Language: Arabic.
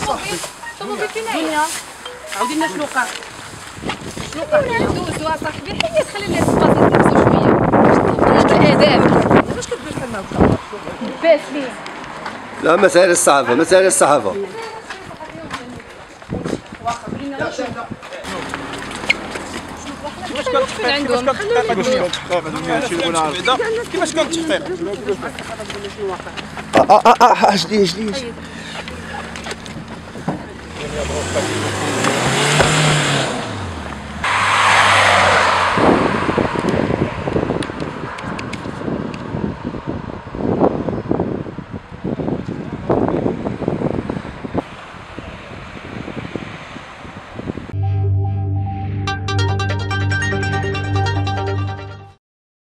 الطوموبيل؟ الطوموبيل شنو علاش ليه لا مسائل الصحافة مسائل الصحافة. فين عندهم خلوهم كيفاش كان التحقيق؟ آه آه آه اجلي اجلي طيب.